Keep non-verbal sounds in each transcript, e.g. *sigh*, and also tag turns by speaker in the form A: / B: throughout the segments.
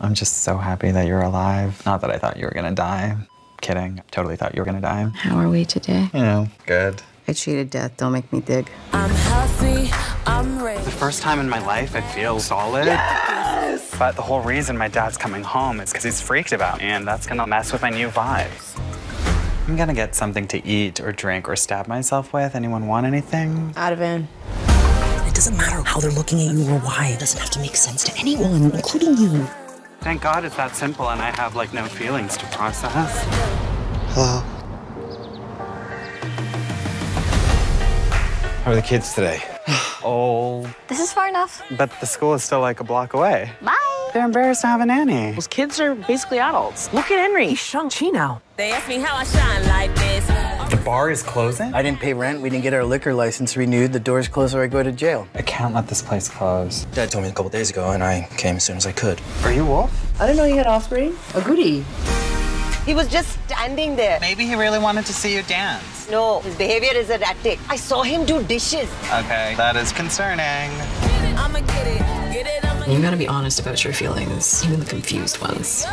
A: I'm just so happy that you're alive. Not that I thought you were gonna die. Kidding. Totally thought you were gonna die.
B: How are we today?
A: You know, good.
B: I cheated death. Don't make me dig.
C: I'm healthy, I'm ready.
A: The first time in my life I feel solid. Yes! But the whole reason my dad's coming home is because he's freaked about me, and that's gonna mess with my new vibes. I'm gonna get something to eat or drink or stab myself with. Anyone want anything?
B: Out of Ativan.
D: It doesn't matter how they're looking at you or why. It doesn't have to make sense to anyone, including you.
A: Thank God it's that simple and I have like no feelings to process.
E: Hello. How are the kids today? *sighs*
A: Oh,
F: This is far enough.
A: but the school is still like a block away.
F: Bye.
A: They're embarrassed to have a nanny.
D: Those kids are basically adults. Look at Henry. He's Shang-Chi now.
C: They ask me how I shine like this.
A: The bar is closing?
G: I didn't pay rent. We didn't get our liquor license renewed. The doors close or I go to jail.
A: I can't let this place close.
E: Dad told me a couple days ago, and I came as soon as I could.
A: Are you Wolf?
B: I didn't know you had offspring. A goodie.
H: He was just standing there.
A: Maybe he really wanted to see you dance.
H: No, his behavior is erratic. I saw him do dishes.
A: Okay, that is concerning.
C: I'ma get it, get it, I'ma
D: You gotta be honest about your feelings, even the confused ones.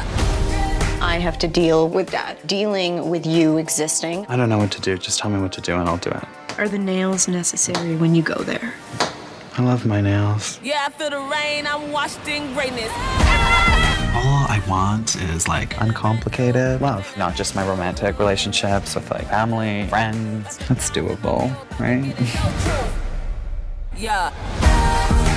I: I have to deal with that. Dealing with you existing.
A: I don't know what to do. Just tell me what to do and I'll do it.
B: Are the nails necessary when you go there?
A: I love my nails.
C: Yeah, I feel the rain, I'm washed in greatness.
A: All I want is like uncomplicated love, not just my romantic relationships with like family, friends. That's doable, right?
C: Yeah. *laughs*